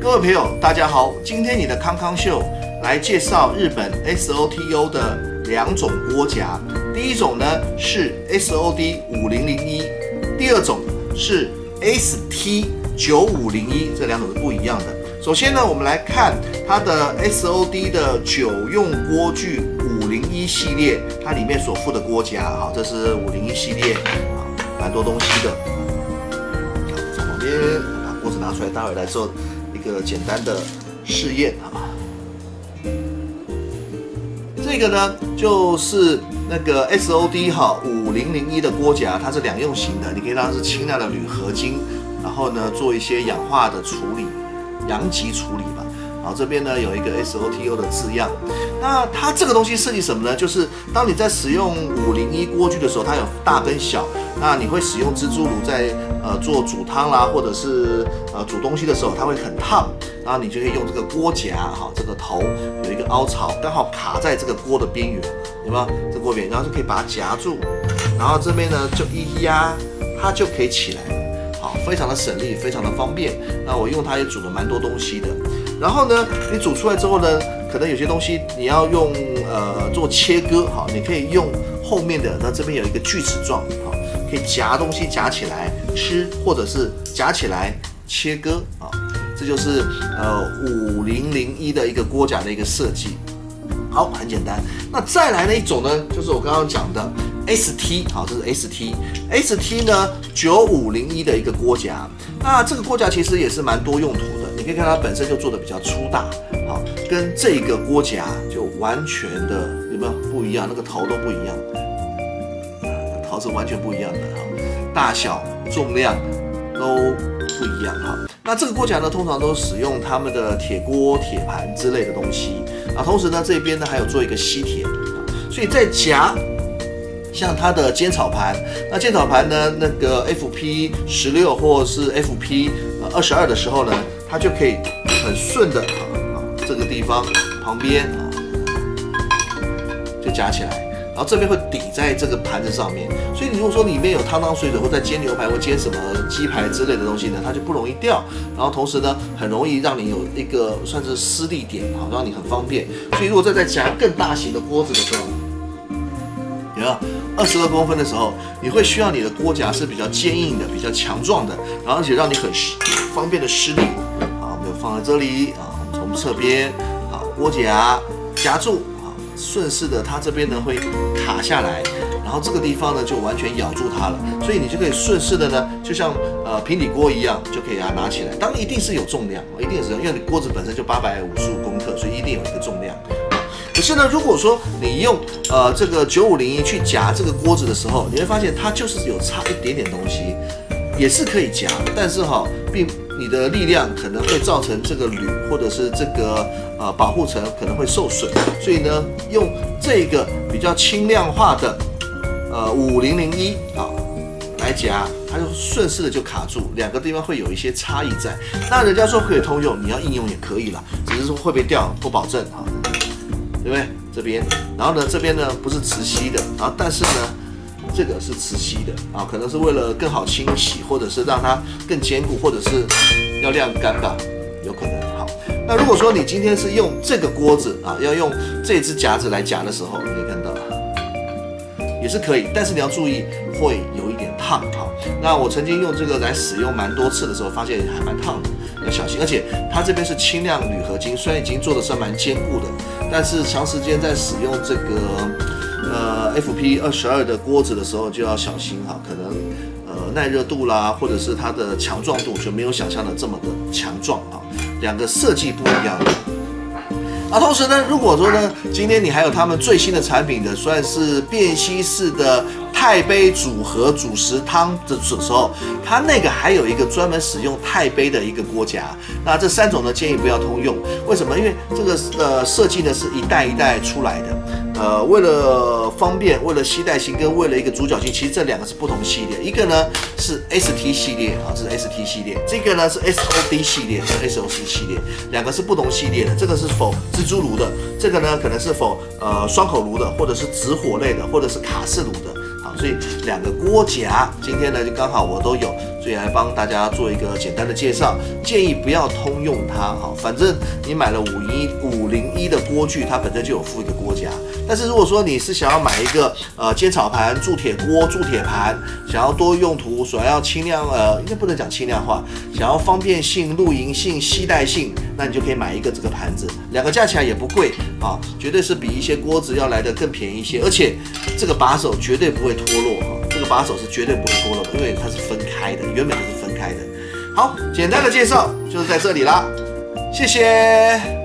各位朋友，大家好，今天你的康康秀来介绍日本 SOTO 的两种锅夹。第一种呢是 SOD 五零零一，第二种是 ST 九五零一，这两种是不一样的。首先呢，我们来看它的 SOD 的九用锅具五零一系列，它里面所附的锅夹，好，这是五零一系列，啊，蛮多东西的。从旁边把锅子拿出来，待会来做一个简单的试验啊。这个呢，就是那个 SOD 哈五零零一的锅夹，它是两用型的，你可以当它是轻量的铝合金，然后呢做一些氧化的处理。阳极处理吧，好，这边呢有一个 SOTO 的字样。那它这个东西设计什么呢？就是当你在使用五零一锅具的时候，它有大跟小。那你会使用蜘蛛炉在呃做煮汤啦，或者是呃煮东西的时候，它会很烫。然后你就可以用这个锅夹，哈，这个头有一个凹槽，刚好卡在这个锅的边缘，有没有？这锅边，然后就可以把它夹住。然后这边呢就一压，它就可以起来了，好。非常的省力，非常的方便。那我用它也煮了蛮多东西的。然后呢，你煮出来之后呢，可能有些东西你要用呃做切割，哈，你可以用后面的，那这边有一个锯齿状，哈，可以夹东西夹起来吃，或者是夹起来切割，啊，这就是呃五零零一的一个锅夹的一个设计。好，很简单。那再来的一种呢，就是我刚刚讲的。ST 好，这是 ST，ST 呢九五零一的一个锅夹，那这个锅夹其实也是蛮多用途的，你可以看它本身就做的比较粗大，好，跟这个锅夹就完全的有没有不一样？那个头都不一样，是完全不一样的哈，大小、重量都不一样哈。那这个锅夹呢，通常都使用他们的铁锅、铁盘之类的东西啊，同时呢这边呢还有做一个吸铁，所以在夹。像它的煎炒盘，那煎炒盘呢，那个 FP 十六或是 FP 呃二十二的时候呢，它就可以很顺的啊这个地方旁边啊就夹起来，然后这边会抵在这个盘子上面，所以你如果说里面有汤汤水水，或在煎牛排或煎什么鸡排之类的东西呢，它就不容易掉，然后同时呢，很容易让你有一个算是施力点，好让你很方便。所以如果再在夹更大型的锅子的时候，你看？二十二公分的时候，你会需要你的锅夹是比较坚硬的、比较强壮的，然后而且让你很方便的施力。啊，我们就放在这里啊，从侧边啊，锅夹夹住，顺势的它这边呢会卡下来，然后这个地方呢就完全咬住它了，所以你就可以顺势的呢，就像呃平底锅一样，就可以把它拿起来。当然一定是有重量，一定是因为你锅子本身就八百五十五公克，所以一定有一个重量。可是呢，如果说你用呃这个九五零一去夹这个锅子的时候，你会发现它就是有差一点点东西，也是可以夹，但是哈，并你的力量可能会造成这个铝或者是这个呃保护层可能会受损，所以呢，用这个比较轻量化的呃五零零一啊来夹，它就顺势的就卡住，两个地方会有一些差异在。那人家说可以通用，你要应用也可以了，只是说会不会掉不保证啊。对不对？这边，然后呢，这边呢不是磁吸的，然后但是呢，这个是磁吸的啊，可能是为了更好清洗，或者是让它更坚固，或者是要晾干吧，有可能。好，那如果说你今天是用这个锅子啊，要用这只夹子来夹的时候，你可以看到，也是可以，但是你要注意会有一点烫。哈，那我曾经用这个来使用蛮多次的时候，发现还蛮烫的。要小心，而且它这边是轻量铝合金，虽然已经做的算蛮坚固的，但是长时间在使用这个呃 FP 二十二的锅子的时候就要小心哈，可能呃耐热度啦，或者是它的强壮度就没有想象的这么的强壮啊，两个设计不一样。啊，同时呢，如果说呢，今天你还有他们最新的产品的，算是便携式的。钛杯组合主食汤的时候，它那个还有一个专门使用钛杯的一个锅夹。那这三种呢，建议不要通用。为什么？因为这个呃设计呢是一代一代出来的。呃，为了方便，为了携带性，跟为了一个主角性，其实这两个是不同系列。一个呢是 ST 系列啊，是 ST 系列；这个呢是 SOD 系列，和 SOC 系列。两个是不同系列的。这个是否蜘蛛炉的？这个呢可能是否呃双口炉的，或者是直火类的，或者是卡式炉的。好所以两个锅夹，今天呢就刚好我都有，所以来帮大家做一个简单的介绍。建议不要通用它哈，反正你买了五一五零一的锅具，它本身就有附一个锅夹。但是如果说你是想要买一个呃煎炒盘、铸铁锅、铸铁盘，想要多用途，想要轻量呃，应该不能讲轻量化，想要方便性、露营性、携带性，那你就可以买一个这个盘子，两个加起来也不贵啊，绝对是比一些锅子要来的更便宜一些，而且这个把手绝对不会脱落哈，这个把手是绝对不会脱落的，因为它是分开的，原本就是分开的。好，简单的介绍就是在这里啦，谢谢。